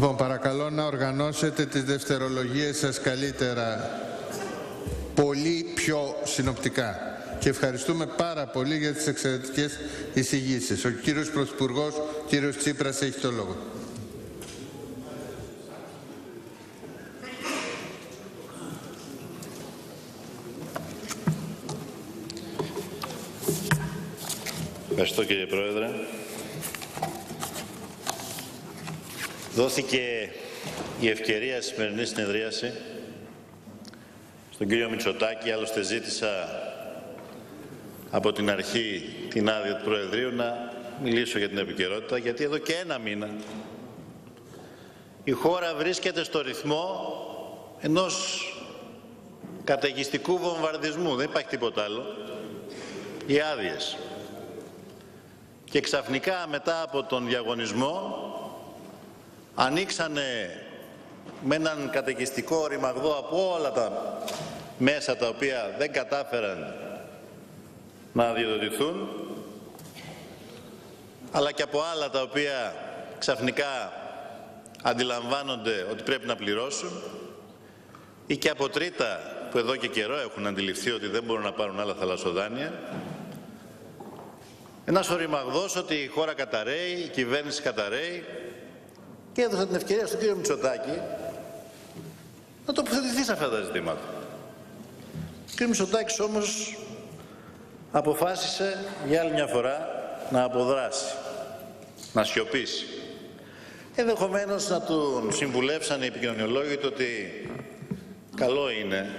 Λοιπόν, παρακαλώ να οργανώσετε τις δευτερολογίες σας καλύτερα, πολύ πιο συνοπτικά. Και ευχαριστούμε πάρα πολύ για τις εξαιρετικές εισηγήσεις. Ο κύριος Πρωθυπουργός, κύριος Τσίπρας, έχει το λόγο. Ευχαριστώ κύριε Πρόεδρε. Δόθηκε η ευκαιρία στη σημερινή συνεδρίαση στον κύριο Μητσοτάκη, άλλωστε ζήτησα από την αρχή την άδεια του Προεδρείου να μιλήσω για την επικαιρότητα, γιατί εδώ και ένα μήνα η χώρα βρίσκεται στο ρυθμό ενός καταιγιστικού βομβαρδισμού, δεν υπάρχει τίποτα άλλο, οι άδειες. Και ξαφνικά μετά από τον διαγωνισμό ανοίξανε με έναν καταιγιστικό ρημαγδό από όλα τα μέσα τα οποία δεν κατάφεραν να διοδοτηθούν αλλά και από άλλα τα οποία ξαφνικά αντιλαμβάνονται ότι πρέπει να πληρώσουν ή και από τρίτα που εδώ και καιρό έχουν αντιληφθεί ότι δεν μπορούν να πάρουν άλλα θαλασσοδάνεια. Ένας οριμαγδός ότι η χώρα καταραίει, η κυβέρνηση καταραίει και έδωσα την ευκαιρία στον κύριο Μητσοτάκη να τοποθετηθεί σε αυτά τα ζητήματα. Ο κύριος Μητσοτάκης όμως αποφάσισε για άλλη μια φορά να αποδράσει, να σιωπήσει. Ενδεχομένως να του συμβουλεύσαν οι επικοινωνιολόγοι ότι καλό είναι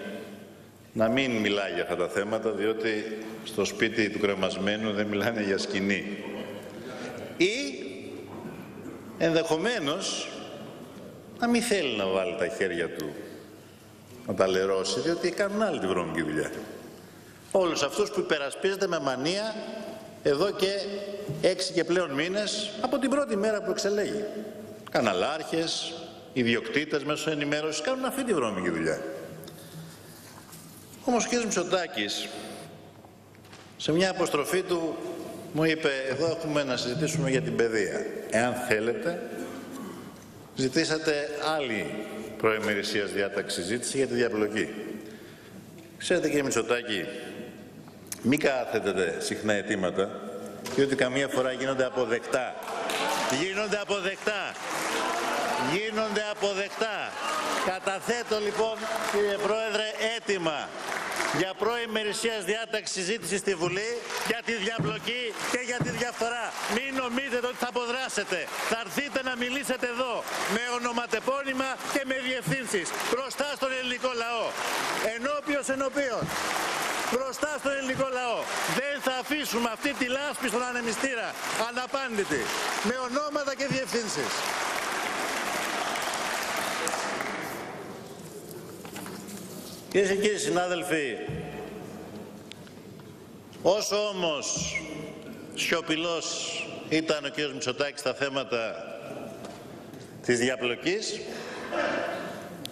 να μην μιλάει για αυτά τα θέματα, διότι στο σπίτι του κρεμασμένου δεν μιλάνε για σκηνή. Ή ενδεχομένως να μην θέλει να βάλει τα χέρια του να τα λερώσει, διότι κάνουν άλλη τη βρώμικη δουλειά. Όλους αυτούς που υπερασπίζεται με μανία εδώ και έξι και πλέον μήνες από την πρώτη μέρα που εξελέγει. Καναλάρχες, ιδιοκτήτες μέσω ενημέρωσης κάνουν αυτή τη βρώμικη δουλειά. Όμως ο κ. Μητσοτάκης σε μια αποστροφή του μου είπε εδώ έχουμε να συζητήσουμε για την παιδεία. Εάν θέλετε ζητήσατε άλλη προεμερησίας διάταξη συζήτηση για τη διαπλοκή. Ξέρετε κύριε Μητσοτάκη, μην κάθετε συχνά αιτήματα, διότι καμία φορά γίνονται αποδεκτά. Γίνονται αποδεκτά. Γίνονται αποδεκτά. Καταθέτω λοιπόν κύριε Πρόεδρε έτοιμα για πρώην μερισίας διάταξη συζήτηση στη Βουλή για τη διαπλοκή και για τη διαφθορά. Μην νομίζετε ότι θα αποδράσετε. Θα έρθετε να μιλήσετε εδώ με ονοματεπώνυμα και με διευθύνσεις μπροστά στον ελληνικό λαό. Ενώπιος ενώπιον. Μπροστά στον ελληνικό λαό. Δεν θα αφήσουμε αυτή τη λάσπη στον ανεμιστήρα αναπάντητη. Με ονόματα και διευθύνσεις. Κυρίες και κύριοι συνάδελφοι, όσο όμως σιωπηλός ήταν ο κύριος Μητσοτάκης στα θέματα της διαπλοκής,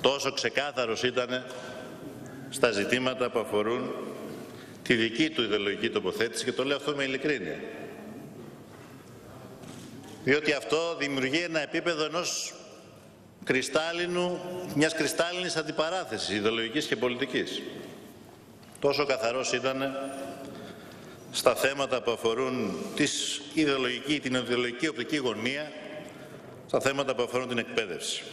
τόσο ξεκάθαρος ήταν στα ζητήματα που αφορούν τη δική του ιδεολογική τοποθέτηση και το λέω αυτό με ειλικρίνεια. Διότι αυτό δημιουργεί ένα επίπεδο ενός κρυστάλλινου, μιας κρυστάλλινης αντιπαράθεσης ιδεολογικής και πολιτικής. Τόσο καθαρός ήταν στα θέματα που αφορούν της ιδεολογική, την ιδεολογική οπτική γωνία, στα θέματα που αφορούν την εκπαίδευση.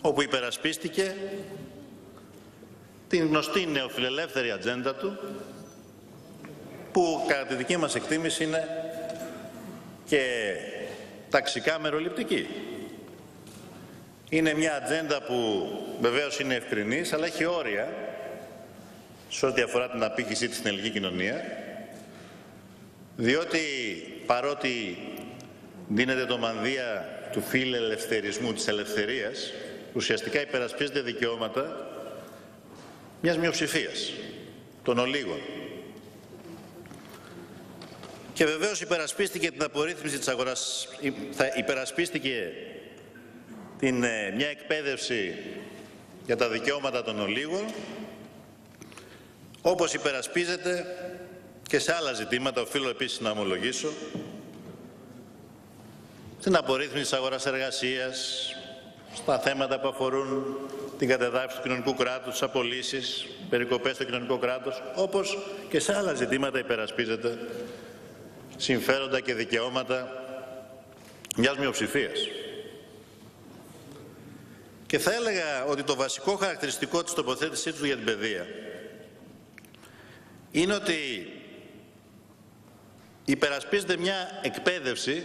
Όπου υπερασπίστηκε την γνωστή νεοφιλελεύθερη ατζέντα του, που κατά τη δική μας εκτίμηση είναι και ταξικά μεροληπτική. Είναι μια ατζέντα που βεβαίως είναι ευκρινής, αλλά έχει όρια σε ό,τι αφορά την απήχησή της στην ελληνική κοινωνία, διότι παρότι δίνεται το μανδύα του φιλελευθερισμού, της ελευθερίας, ουσιαστικά υπερασπίζεται δικαιώματα μιας μειοψηφίας, των ολίγων. Και βεβαίως υπερασπίστηκε την απορρίθμιση της αγοράς, θα υπερασπίστηκε την, ε, μια εκπαίδευση για τα δικαιώματα των ολίγων, όπως υπερασπίζεται και σε άλλα ζητήματα, οφείλω επίσης να ομολογήσω, στην απορρίθμιση της αγοράς εργασίας, στα θέματα που αφορούν την κατεδάφιση του κοινωνικού κράτους, τις απολύσεις, περικοπές στο κοινωνικό κράτος, όπως και σε άλλα ζητήματα υπερασπίζεται συμφέροντα και δικαιώματα μιας μειοψηφίας. Και θα έλεγα ότι το βασικό χαρακτηριστικό της τοποθέτησής του για την παιδεία είναι ότι υπερασπίζεται μια εκπαίδευση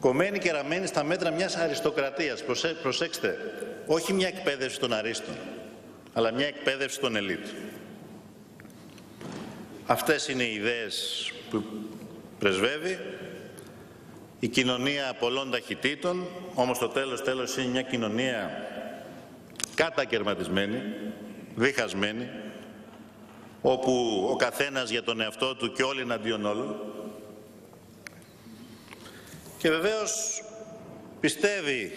κομμένη και ραμμένη στα μέτρα μιας αριστοκρατίας. προσέξτε, όχι μια εκπαίδευση των αρίστων, αλλά μια εκπαίδευση των ελίτ. Αυτές είναι οι ιδέες που πρεσβεύει η κοινωνία πολλών ταχυτήτων, όμως το τέλος τέλος είναι μια κοινωνία κατακαιρματισμένη, διχασμένη, όπου ο καθένας για τον εαυτό του και όλοι εναντίον όλων. Και βεβαίως πιστεύει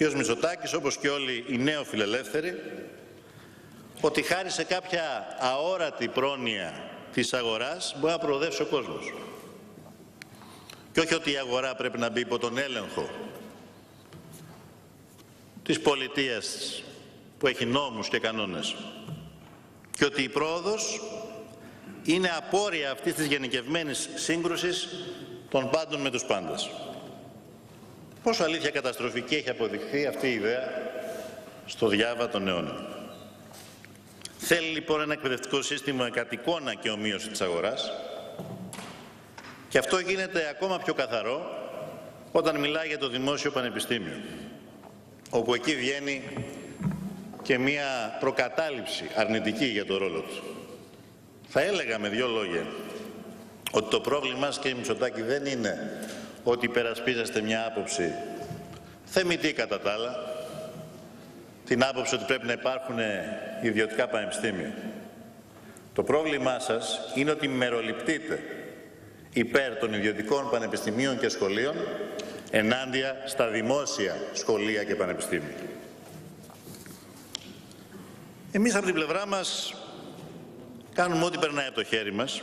ο κ. Μητσοτάκης, όπως και όλοι οι νέο φιλελεύθεροι, ότι χάρη σε κάποια αόρατη πρόνοια της αγοράς μπορεί να προοδεύσει ο κόσμος. Και όχι ότι η αγορά πρέπει να μπει υπό τον έλεγχο της πολιτείας που έχει νόμους και κανόνες. Και ότι η πρόοδος είναι απόρρια αυτής της γενικευμένης σύγκρουσης των πάντων με τους πάντες. Πόσο αλήθεια καταστροφική έχει αποδειχθεί αυτή η ιδέα στο διάβα των αιώνων. Θέλει λοιπόν ένα εκπαιδευτικό σύστημα κατ' εικόνα και ομοίωσης της αγοράς, και αυτό γίνεται ακόμα πιο καθαρό όταν μιλάει για το Δημόσιο Πανεπιστήμιο, όπου εκεί βγαίνει και μία προκατάληψη αρνητική για το ρόλο τους. Θα έλεγα με δύο λόγια ότι το πρόβλημά σας κύριε Μητσοτάκη δεν είναι ότι υπερασπίζεστε μια άποψη θεμητή κατά τα άλλα, την άποψη ότι πρέπει να υπάρχουν ιδιωτικά πανεπιστήμια. Το πρόβλημά σας είναι ότι μεροληπτείτε υπέρ των ιδιωτικών πανεπιστημίων και σχολείων ενάντια στα δημόσια σχολεία και πανεπιστήμια. Εμείς από την πλευρά μας κάνουμε ό,τι περνάει από το χέρι μας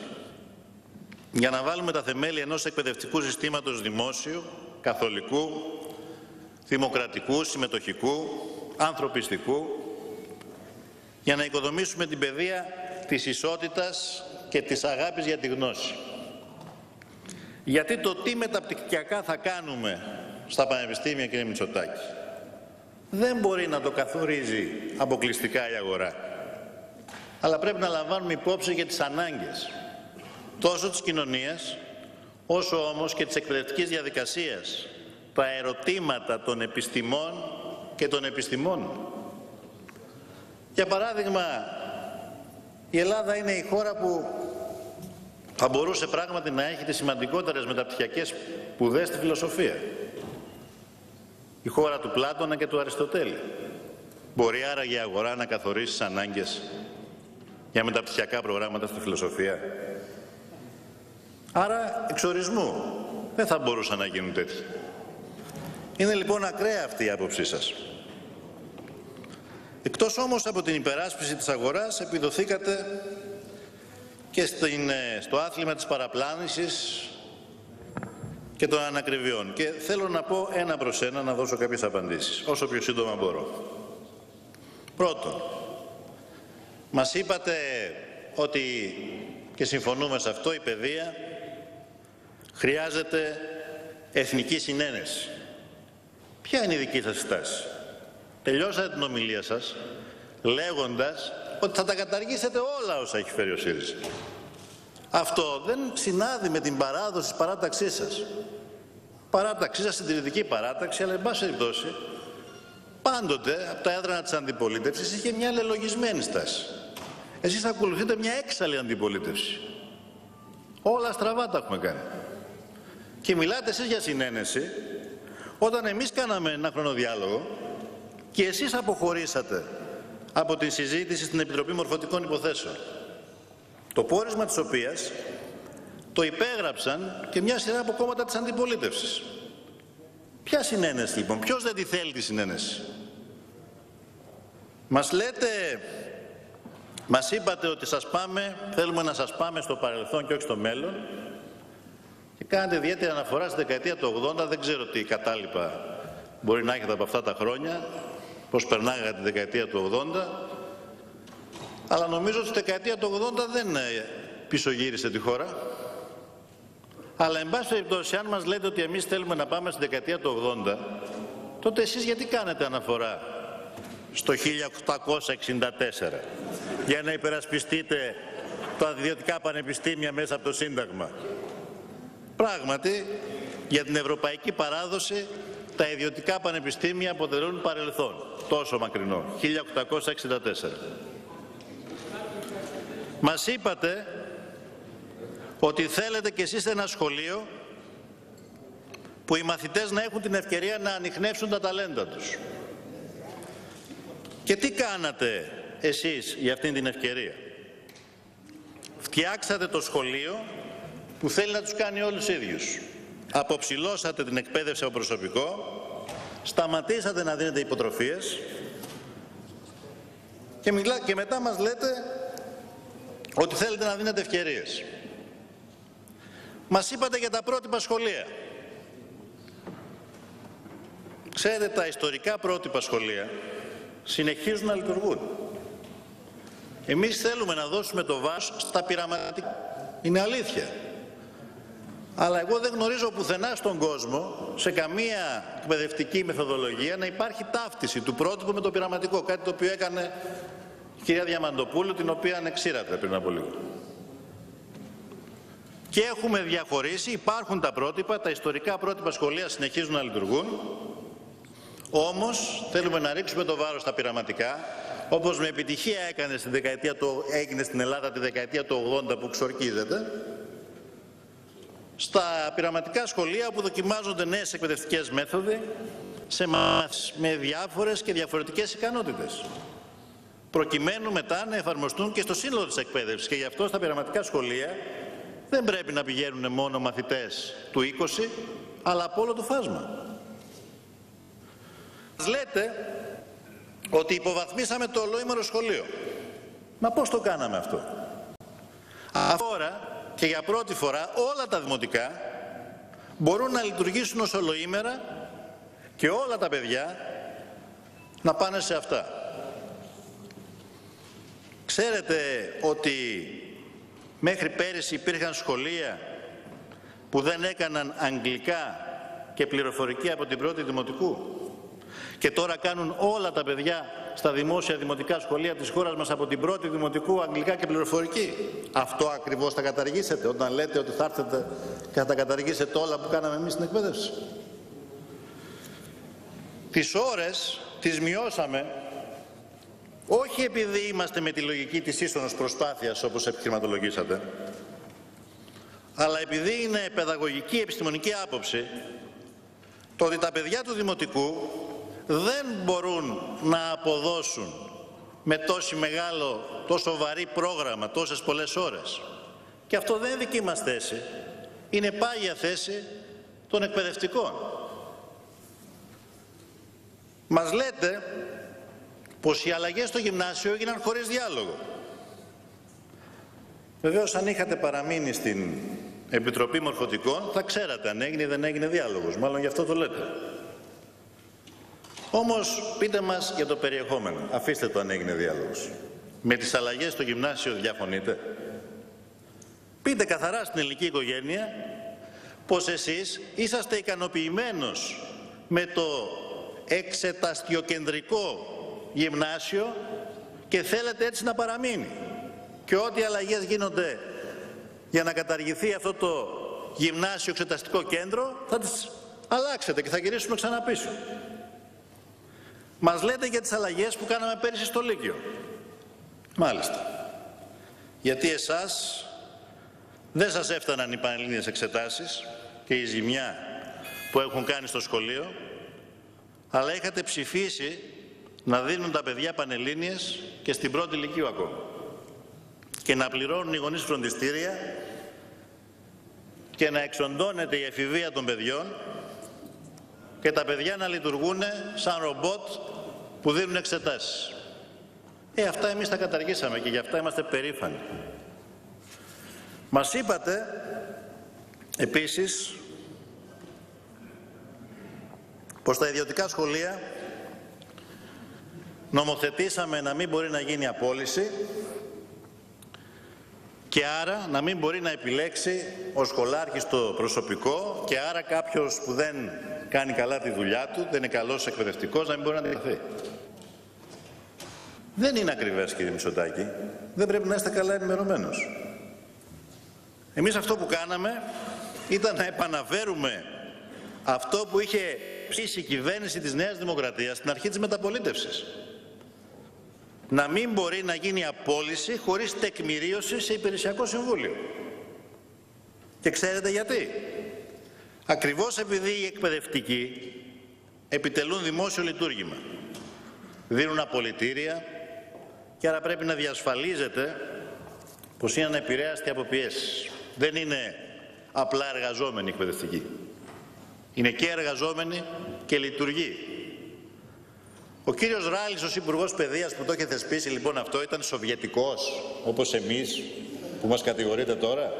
για να βάλουμε τα θεμέλια ενός εκπαιδευτικού συστήματος δημόσιου, καθολικού, δημοκρατικού, συμμετοχικού, ανθρωπιστικού, για να οικοδομήσουμε την παιδεία της ισότητας και της αγάπης για τη γνώση. Γιατί το τι μεταπτυχιακά θα κάνουμε στα πανεπιστήμια, κύριε Μητσοτάκη, δεν μπορεί να το καθορίζει αποκλειστικά η αγορά. Αλλά πρέπει να λαμβάνουμε υπόψη για τις ανάγκες τόσο της κοινωνίας, όσο όμως και της εκπαιδευτικής διαδικασίας, τα ερωτήματα των επιστημών και των επιστημών. Για παράδειγμα, η Ελλάδα είναι η χώρα που θα μπορούσε πράγματι να έχει τις σημαντικότερες μεταπτυχιακές σπουδές στη φιλοσοφία. Η χώρα του Πλάτωνα και του Αριστοτέλη. Μπορεί άραγε η αγορά να καθορίσει τις ανάγκες για μεταπτυχιακά προγράμματα στη φιλοσοφία. Άρα εξορισμού δεν θα μπορούσαν να γίνουν τέτοια. Είναι λοιπόν ακραία αυτή η άποψή σας. Εκτός όμως από την υπεράσπιση της αγοράς επιδοθήκατε και στην, ε, στο άθλημα της παραπλάνησης και των ανακριβιών. Και θέλω να πω ένα προς ένα να δώσω κάποιες απαντήσεις, όσο πιο σύντομα μπορώ. Πρώτον, μας είπατε ότι, και συμφωνούμε σε αυτό, η παιδεία χρειάζεται εθνική συνένεση. Ποια είναι η δική σας στάση; Τελειώσατε την ομιλία σας λέγοντας ότι θα τα καταργήσετε όλα όσα έχει φέρει ο ΣΥΡΙΖΑ. Αυτό δεν συνάδει με την παράδοση της παράταξής σας. Παράταξή σας, συντηρητική παράταξη, αλλά εν πάση περιπτώσει, πάντοτε από τα έδρανα της αντιπολίτευσης είχε μια λελογισμένη στάση. Εσείς ακολουθείτε μια έξαλλη αντιπολίτευση. Όλα στραβά τα έχουμε κάνει. Και μιλάτε εσείς για συνένεση, όταν εμείς κάναμε ένα χρονοδιάλογο και εσείς αποχωρήσατε από τη συζήτηση στην Επιτροπή Μορφωτικών Υποθέσεων. Το πόρισμα της οποίας το υπέγραψαν και μια σειρά από κόμματα της αντιπολίτευσης. Ποια συνένεση λοιπόν, ποιος δεν τη θέλει τη συνένεση; Μας λέτε, μας είπατε ότι σας πάμε, θέλουμε να σας πάμε στο παρελθόν και όχι στο μέλλον Κάνετε ιδιαίτερη αναφορά στη δεκαετία του 80, δεν ξέρω τι κατάλοιπα μπορεί να έχετε από αυτά τα χρόνια, πώς περνάγατε τη δεκαετία του 80, αλλά νομίζω ότι στη δεκαετία του 80 δεν ε, πισωγύρισε τη χώρα. Αλλά εν πάση περιπτώσει, αν μας λέτε ότι εμείς θέλουμε να πάμε στη δεκαετία του 80, τότε εσείς γιατί κάνετε αναφορά στο 1864 για να υπερασπιστείτε τα ιδιωτικά πανεπιστήμια μέσα από το Σύνταγμα; Πράγματι, για την ευρωπαϊκή παράδοση, τα ιδιωτικά πανεπιστήμια αποτελούν παρελθόν. Τόσο μακρινό. 1864. Μας είπατε ότι θέλετε κι εσείς ένα σχολείο που οι μαθητές να έχουν την ευκαιρία να ανοιχνεύσουν τα ταλέντα τους. Και τι κάνατε εσείς για αυτήν την ευκαιρία; Φτιάξατε το σχολείο που θέλει να τους κάνει όλους ίδιους. Αποψηλώσατε την εκπαίδευση από προσωπικό, σταματήσατε να δίνετε υποτροφίες και, μιλά, και μετά μας λέτε ότι θέλετε να δίνετε ευκαιρίες. Μας είπατε για τα πρότυπα σχολεία. Ξέρετε, τα ιστορικά πρότυπα σχολεία συνεχίζουν να λειτουργούν. Εμείς θέλουμε να δώσουμε το βάσο στα πειραματικά. Είναι αλήθεια. Αλλά εγώ δεν γνωρίζω πουθενά στον κόσμο, σε καμία εκπαιδευτική μεθοδολογία, να υπάρχει ταύτιση του πρότυπου με το πειραματικό. Κάτι το οποίο έκανε η κυρία Διαμαντοπούλου, την οποία ανεξήρατε πριν από λίγο. Και έχουμε διαχωρίσει, υπάρχουν τα πρότυπα, τα ιστορικά πρότυπα σχολεία συνεχίζουν να λειτουργούν, όμως θέλουμε να ρίξουμε το βάρος στα πειραματικά, όπως με επιτυχία έκανε στην δεκαετία του, έγινε στην Ελλάδα τη δεκαετία του 80 που ξορκίζεται, στα πειραματικά σχολεία που δοκιμάζονται νέες εκπαιδευτικές μέθοδοι σε μάθηση με διάφορες και διαφορετικές ικανότητες προκειμένου μετά να εφαρμοστούν και στο σύνολο της εκπαίδευσης και γι' αυτό στα πειραματικά σχολεία δεν πρέπει να πηγαίνουν μόνο μαθητές του 20 αλλά από όλο το φάσμα. Μας λέτε ότι υποβαθμίσαμε το ολόημερο σχολείο. Μα πώς το κάναμε αυτό; Αφόρα και για πρώτη φορά όλα τα δημοτικά μπορούν να λειτουργήσουν ως ολοήμερα και όλα τα παιδιά να πάνε σε αυτά. Ξέρετε ότι μέχρι πέρυσι υπήρχαν σχολεία που δεν έκαναν αγγλικά και πληροφορική από την πρώτη δημοτικού; Και τώρα κάνουν όλα τα παιδιά στα δημόσια δημοτικά σχολεία της χώρας μας από την πρώτη δημοτικού αγγλικά και πληροφορική. Αυτό ακριβώς θα καταργήσετε όταν λέτε ότι θα έρθετε και θα τα καταργήσετε όλα που κάναμε εμείς στην εκπαίδευση. Τις ώρες τις μειώσαμε όχι επειδή είμαστε με τη λογική της ίσονος προσπάθειας όπως επιχειρηματολογήσατε αλλά επειδή είναι παιδαγωγική επιστημονική άποψη το ότι τα παιδιά του Δημοτικού δεν μπορούν να αποδώσουν με τόσο μεγάλο, τόσο βαρύ πρόγραμμα, τόσες πολλές ώρες. Και αυτό δεν είναι δική μας θέση. Είναι πάγια θέση των εκπαιδευτικών. Μας λέτε πως οι αλλαγές στο γυμνάσιο έγιναν χωρίς διάλογο. Βεβαίως αν είχατε παραμείνει στην Επιτροπή Μορφωτικών θα ξέρατε αν έγινε ή δεν έγινε διάλογος. Μάλλον γι' αυτό το λέτε. Όμως πείτε μας για το περιεχόμενο. Αφήστε το αν έγινε διάλογος. Με τις αλλαγές στο γυμνάσιο διαφωνείτε; Πείτε καθαρά στην ελληνική οικογένεια πως εσείς είσαστε ικανοποιημένος με το εξεταστιοκεντρικό γυμνάσιο και θέλετε έτσι να παραμείνει. Και ό,τι αλλαγές γίνονται για να καταργηθεί αυτό το γυμνάσιο εξεταστικό κέντρο θα τις αλλάξετε και θα γυρίσουμε ξανά πίσω. Μας λέτε για τις αλλαγές που κάναμε πέρυσι στο Λύκειο. Μάλιστα. Γιατί εσάς δεν σας έφταναν οι πανελλήνιες εξετάσεις και η ζημιά που έχουν κάνει στο σχολείο, αλλά είχατε ψηφίσει να δίνουν τα παιδιά πανελλήνιες και στην πρώτη ηλικίου ακόμα και να πληρώνουν οι γονείς φροντιστήρια και να εξοντώνεται η εφηβεία των παιδιών και τα παιδιά να λειτουργούν σαν ρομπότ που δίνουν εξετάσεις. Ε, αυτά εμείς τα καταργήσαμε και γι' αυτά είμαστε περήφανοι. Μας είπατε Επίσης, πως τα ιδιωτικά σχολεία νομοθετήσαμε να μην μπορεί να γίνει απόλυση και άρα να μην μπορεί να επιλέξει ο σχολάρχης το προσωπικό και άρα κάποιος που δεν κάνει καλά τη δουλειά του, δεν είναι καλός εκπαιδευτικός, να μην μπορεί να αντιληφθεί. Δεν είναι ακριβές κύριε Μητσοτάκη. Δεν πρέπει να είστε καλά ενημερωμένος. Εμείς αυτό που κάναμε ήταν να επαναφέρουμε αυτό που είχε ψήσει η κυβέρνηση της Νέας Δημοκρατίας στην αρχή της μεταπολίτευσης να μην μπορεί να γίνει απόλυση χωρίς τεκμηρίωση σε υπηρεσιακό συμβούλιο. Και ξέρετε γιατί; Ακριβώς επειδή οι εκπαιδευτικοί επιτελούν δημόσιο λειτουργήμα. Δίνουν απολυτήρια και άρα πρέπει να διασφαλίζεται πως είναι ανεπηρέαστοι από πιέσεις. Δεν είναι απλά εργαζόμενοι εκπαιδευτικοί. Είναι και εργαζόμενοι και λειτουργοί ο κύριος Ράλης ως Υπουργός Παιδείας που το είχε θεσπίσει λοιπόν αυτό ήταν σοβιετικός όπως εμείς που μας κατηγορείτε τώρα.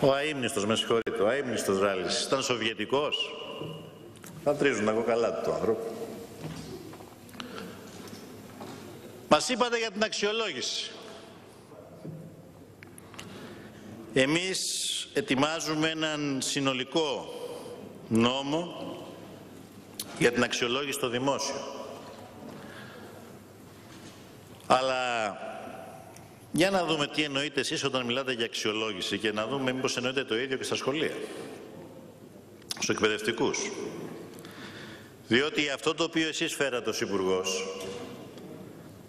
Ο αείμνηστος, με συγχωρείτε, ο αείμνηστος Ράλης ήταν σοβιετικός. Θα τρίζουν τα κοκαλά του το άνθρωπο. Μας είπατε για την αξιολόγηση. Εμείς ετοιμάζουμε έναν συνολικό νόμο για την αξιολόγηση στο δημόσιο. Αλλά για να δούμε τι εννοείτε εσείς όταν μιλάτε για αξιολόγηση και να δούμε μήπως εννοείτε το ίδιο και στα σχολεία, στους εκπαιδευτικούς. Διότι αυτό το οποίο εσείς φέρατε ως υπουργός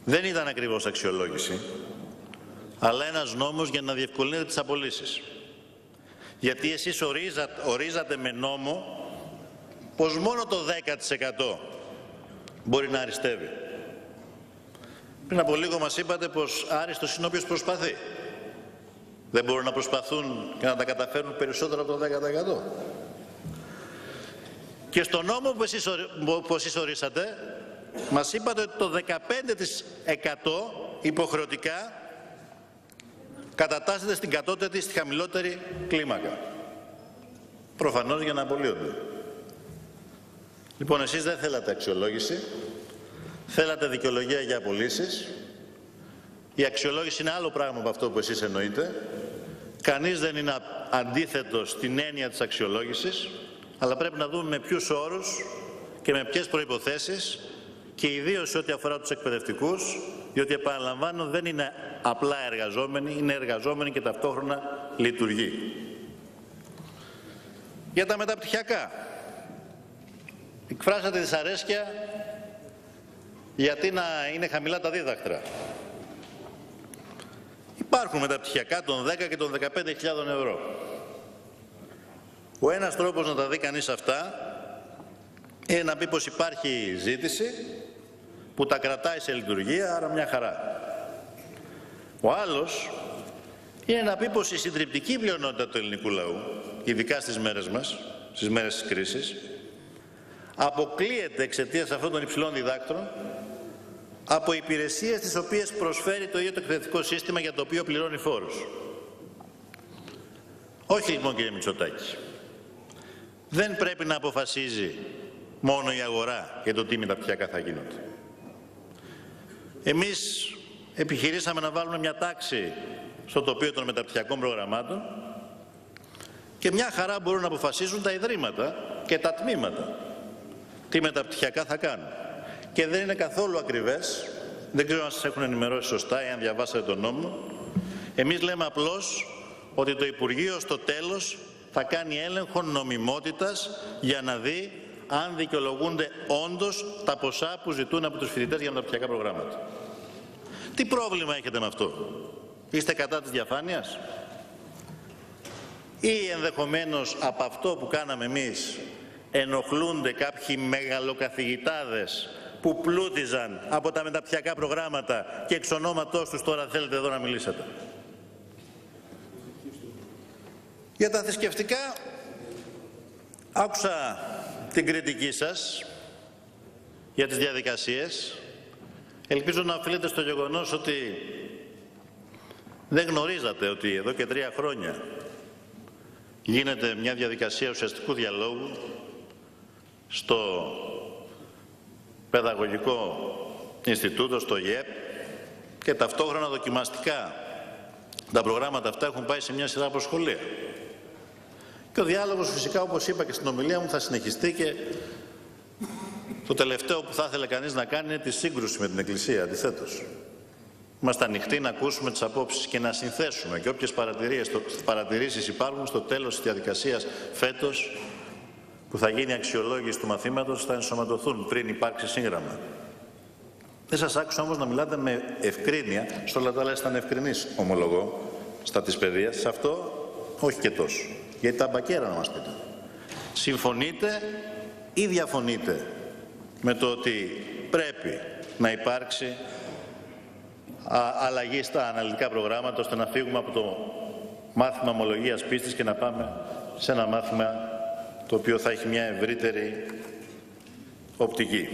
δεν ήταν ακριβώς αξιολόγηση, αλλά ένας νόμος για να διευκολύνετε τις απολύσεις. Γιατί εσείς ορίζατε με νόμο πως μόνο το 10% μπορεί να αριστεύει. Πριν από λίγο μας είπατε πως άριστος είναι όποιος προσπαθεί. Δεν μπορούν να προσπαθούν και να τα καταφέρουν περισσότερο από το 10%. Και στο νόμο που εσείς, που εσείς ορίσατε, μας είπατε ότι το 15% υποχρεωτικά κατατάσσεται στην κατώτερη στη χαμηλότερη κλίμακα. Προφανώς για να απολύονται. Λοιπόν, εσείς δεν θέλατε αξιολόγηση, θέλατε δικαιολογία για απολύσεις. Η αξιολόγηση είναι άλλο πράγμα από αυτό που εσείς εννοείτε. Κανείς δεν είναι αντίθετο στην έννοια της αξιολόγησης, αλλά πρέπει να δούμε με ποιους όρους και με ποιες προϋποθέσεις και ιδίως ό,τι αφορά τους εκπαιδευτικούς, διότι επαναλαμβάνω δεν είναι απλά εργαζόμενοι, είναι εργαζόμενοι και ταυτόχρονα λειτουργοί. Για τα μεταπτυχιακά, εκφράσατε δυσαρέσκεια γιατί να είναι χαμηλά τα δίδακτρα. Υπάρχουν μεταπτυχιακά των 10 και των 15.000 ευρώ. Ο ένας τρόπος να τα δει κανείς αυτά είναι να πει πως υπάρχει ζήτηση που τα κρατάει σε λειτουργία, άρα μια χαρά. Ο άλλος είναι να πει πως η συντριπτική πλειονότητα του ελληνικού λαού, ειδικά στις μέρες μας, στις μέρες της κρίσης, αποκλείεται εξαιτίας αυτών των υψηλών διδάκτρων από υπηρεσίες τις οποίες προσφέρει το ίδιο το εκπαιδευτικό σύστημα για το οποίο πληρώνει φόρους. Όχι λοιπόν κύριε Μητσοτάκη. Δεν πρέπει να αποφασίζει μόνο η αγορά για το τι μεταπτυχιακά θα γίνονται. Εμείς επιχειρήσαμε να βάλουμε μια τάξη στο τοπίο των μεταπτυχιακών προγραμμάτων και μια χαρά μπορούν να αποφασίζουν τα ιδρύματα και τα τμήματα τι μεταπτυχιακά θα κάνουν. Και δεν είναι καθόλου ακριβές, δεν ξέρω αν σας έχουν ενημερώσει σωστά ή αν διαβάσατε τον νόμο. Εμείς λέμε απλώς ότι το Υπουργείο στο τέλος θα κάνει έλεγχο νομιμότητας για να δει αν δικαιολογούνται όντως τα ποσά που ζητούν από τους φοιτητές για μεταπτυχιακά προγράμματα. Τι πρόβλημα έχετε με αυτό; Είστε κατά της διαφάνειας; Ή ενδεχομένως από αυτό που κάναμε εμείς ενοχλούνται κάποιοι μεγαλοκαθηγητάδες που πλούτιζαν από τα μεταπτυχιακά προγράμματα και εξ ονόματός τους τώρα θέλετε εδώ να μιλήσετε. Για τα θρησκευτικά άκουσα την κριτική σας για τις διαδικασίες. Ελπίζω να οφείλετε στο γεγονός ότι Δεν γνωρίζατε ότι εδώ και τρία χρόνια γίνεται μια διαδικασία ουσιαστικού διαλόγου στο Παιδαγωγικό Ινστιτούτο, στο ΙΕΠ και ταυτόχρονα δοκιμαστικά τα προγράμματα αυτά έχουν πάει σε μια σειρά από σχολεία. Και ο διάλογος φυσικά όπως είπα και στην ομιλία μου θα συνεχιστεί και το τελευταίο που θα ήθελε κανείς να κάνει είναι τη σύγκρουση με την Εκκλησία, αντιθέτως. Είμαστε ανοιχτοί να ακούσουμε τις απόψεις και να συνθέσουμε και όποιες παρατηρήσεις υπάρχουν στο τέλος της διαδικασίας φέτος που θα γίνει αξιολόγηση του μαθήματος θα ενσωματωθούν πριν υπάρξει σύγγραμμα. Δεν σας άκουσα όμως να μιλάτε με ευκρίνεια, στο Λατάλα ήταν ευκρινής ομολογώ, στα της παιδείας, σε αυτό όχι και τόσο. Γιατί τα μπακέρα να μας πείτε. Συμφωνείτε ή διαφωνείτε με το ότι πρέπει να υπάρξει αλλαγή στα αναλυτικά προγράμματα ώστε να φύγουμε από το μάθημα ομολογίας πίστης και να πάμε σε ένα μάθημα το οποίο θα έχει μια ευρύτερη οπτική.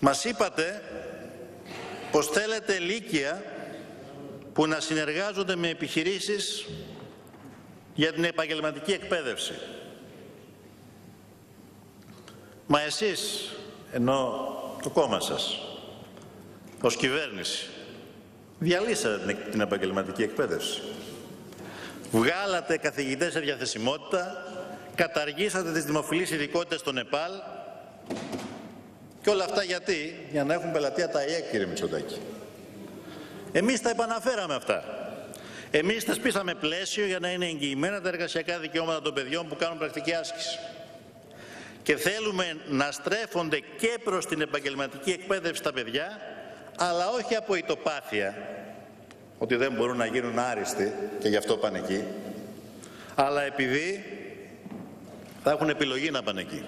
Μας είπατε πως θέλετε λύκεια που να συνεργάζονται με επιχειρήσεις για την επαγγελματική εκπαίδευση. Μα εσείς, ενώ το κόμμα σας, ως κυβέρνηση, διαλύσατε την επαγγελματική εκπαίδευση. Βγάλατε καθηγητές σε διαθεσιμότητα, καταργήσατε τις δημοφιλείς ειδικότητες στο Νεπάλ και όλα αυτά γιατί, για να έχουν πελατεία τα ΙΕΚ, κύριε Μητσοτάκη. Εμείς τα επαναφέραμε αυτά. Εμείς θεσπίσαμε πλαίσιο για να είναι εγγυημένα τα εργασιακά δικαιώματα των παιδιών που κάνουν πρακτική άσκηση. Και θέλουμε να στρέφονται και προς την επαγγελματική εκπαίδευση τα παιδιά, αλλά όχι από ητοπάθεια, ότι δεν μπορούν να γίνουν άριστοι και γι' αυτό πάνε εκεί, αλλά επειδή θα έχουν επιλογή να πάνε εκεί.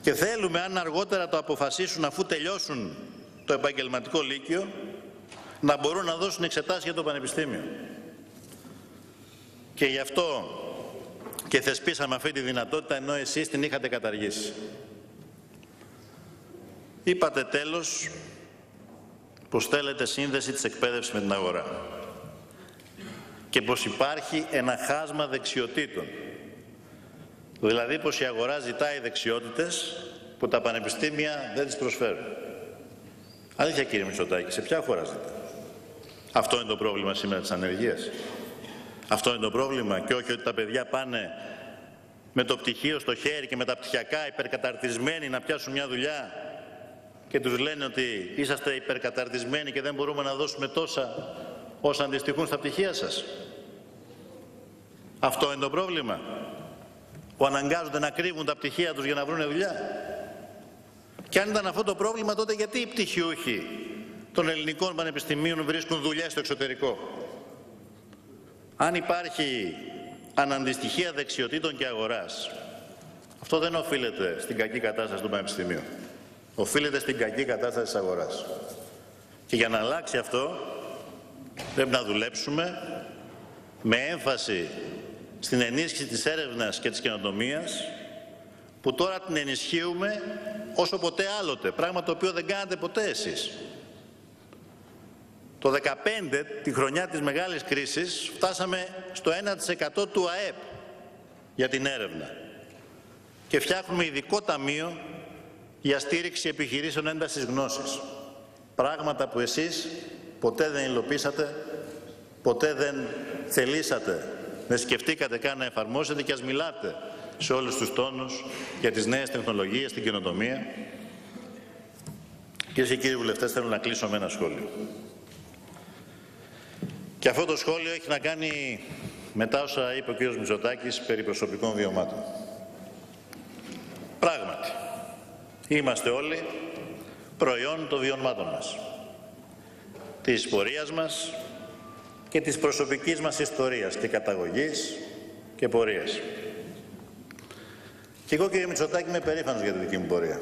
Και θέλουμε, αν αργότερα το αποφασίσουν αφού τελειώσουν το επαγγελματικό λύκειο, να μπορούν να δώσουν εξετάσεις για το Πανεπιστήμιο. Και γι' αυτό και θεσπίσαμε αυτή τη δυνατότητα ενώ εσείς την είχατε καταργήσει. Είπατε τέλος πως θέλετε σύνδεση της εκπαίδευσης με την αγορά και πως υπάρχει ένα χάσμα δεξιοτήτων. Δηλαδή πως η αγορά ζητάει δεξιότητες που τα πανεπιστήμια δεν τις προσφέρουν. Αλήθεια κύριε Μητσοτάκη, σε ποια χώρα ζητά. Αυτό είναι το πρόβλημα σήμερα της ανεργίας. Αυτό είναι το πρόβλημα και όχι ότι τα παιδιά πάνε με το πτυχίο στο χέρι και με τα πτυχιακά υπερκαταρτισμένοι να πιάσουν μια δουλειά και τους λένε ότι είσαστε υπερκαταρτισμένοι και δεν μπορούμε να δώσουμε τόσα όσα αντιστοιχούν στα πτυχία σας. Αυτό είναι το πρόβλημα. Που αναγκάζονται να κρύβουν τα πτυχία τους για να βρουν δουλειά. Και αν ήταν αυτό το πρόβλημα τότε γιατί οι πτυχιούχοι των ελληνικών πανεπιστημίων βρίσκουν δουλειά στο εξωτερικό; Αν υπάρχει αναντιστοιχεία δεξιοτήτων και αγοράς, αυτό δεν οφείλεται στην κακή κατάσταση του πανεπιστημίου. Οφείλεται στην κακή κατάσταση της αγοράς. Και για να αλλάξει αυτό πρέπει να δουλέψουμε με έμφαση στην ενίσχυση της έρευνας και της καινοτομίας που τώρα την ενισχύουμε όσο ποτέ άλλοτε, πράγμα το οποίο δεν κάνατε ποτέ εσείς. Το 2015, τη χρονιά της μεγάλης κρίσης, φτάσαμε στο 1% του ΑΕΠ για την έρευνα. Και φτιάχνουμε ειδικό ταμείο για στήριξη επιχειρήσεων έντασης γνώσης. Πράγματα που εσείς ποτέ δεν υλοποίησατε, ποτέ δεν θελήσατε, δεν σκεφτήκατε καν να εφαρμόσετε και ας μιλάτε σε όλους τους τόνους για τις νέες τεχνολογίες, την καινοτομία. Κυρίες και κύριοι βουλευτές, θέλω να κλείσω με ένα σχόλιο. Και αυτό το σχόλιο έχει να κάνει μετά όσα είπε ο κ. Μητσοτάκης περί προσωπικών βιωμάτων. Πράγματι, είμαστε όλοι προϊόν των βιωμάτων μας, της πορείας μας και της προσωπικής μας ιστορίας και καταγωγής και πορείας. Και εγώ κύριε Μητσοτάκη είμαι περήφανος για τη δική μου πορεία.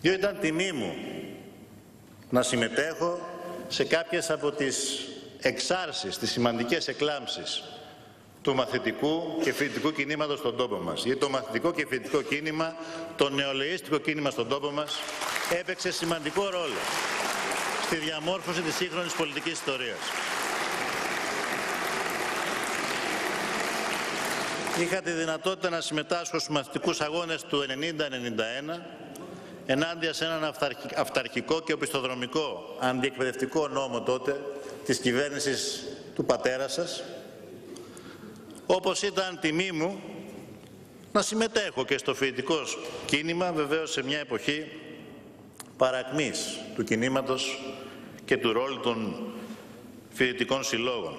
Διότι ήταν τιμή μου να συμμετέχω σε κάποιες από τις εξάρσεις, τις σημαντικές εκλάμψεις του μαθητικού και φοιτητικού κινήματος στον τόπο μας. Γιατί το μαθητικό και φοιτητικό κίνημα, το νεολαίστικο κίνημα στον τόπο μας έπαιξε σημαντικό ρόλο. στη διαμόρφωση της σύγχρονης πολιτικής ιστορίας. Είχα τη δυνατότητα να συμμετάσχω στους μαθητικούς αγώνες του 90-91 ενάντια σε έναν αυταρχικό και οπισθοδρομικό αντιεκπαιδευτικό νόμο τότε της κυβέρνησης του πατέρα σας, όπως ήταν τιμή μου να συμμετέχω και στο φοιτητικό κίνημα, βεβαίως σε μια εποχή παρακμής του κινήματος και του ρόλου των φοιτητικών συλλόγων.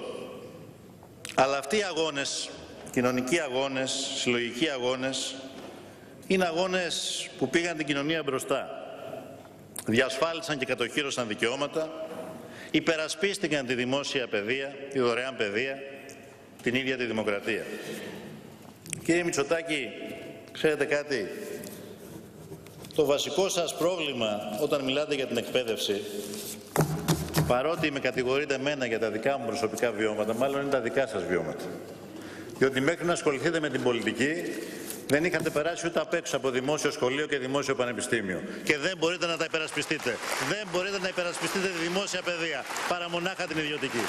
Αλλά αυτοί οι αγώνες, κοινωνικοί αγώνες, συλλογικοί αγώνες, είναι αγώνες που πήγαν την κοινωνία μπροστά. Διασφάλισαν και κατοχύρωσαν δικαιώματα, υπερασπίστηκαν τη δημόσια παιδεία, τη δωρεάν παιδεία, την ίδια τη δημοκρατία. Κύριε Μητσοτάκη, ξέρετε κάτι, το βασικό σας πρόβλημα όταν μιλάτε για την εκπαίδευση, παρότι με κατηγορείτε εμένα για τα δικά μου προσωπικά βιώματα, μάλλον είναι τα δικά σας βιώματα. Διότι μέχρι να ασχοληθείτε με την πολιτική, δεν είχατε περάσει ούτε απ' έξω από δημόσιο σχολείο και δημόσιο πανεπιστήμιο. Και δεν μπορείτε να τα υπερασπιστείτε. Δεν μπορείτε να υπερασπιστείτε τη δημόσια παιδεία, παρά μονάχα την ιδιωτική.